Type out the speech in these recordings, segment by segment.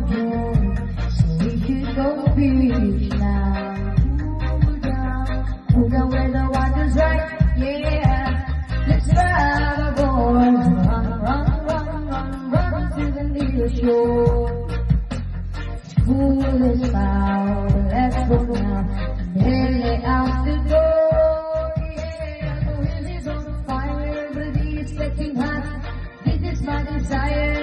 door so we could go beach now. Down where the water's right, yeah. Let's grab a boys, run, run, run, run, run to the shore. School is let's go now.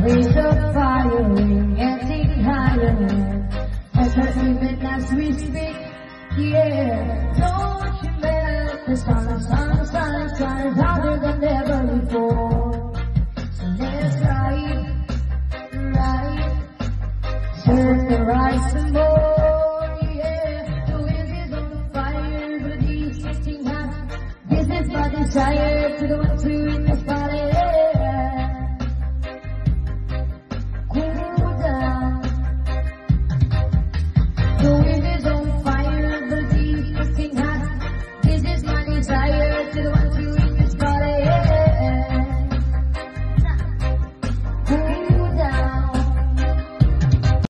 Raise the fire, we're getting higher. As the even as we speak, yeah. Don't you melt the sun, the sun, the sun is harder than ever before. So let's ride, ride, surf the rise some more, yeah. The wind is on fire, but it's getting hot. This is my desire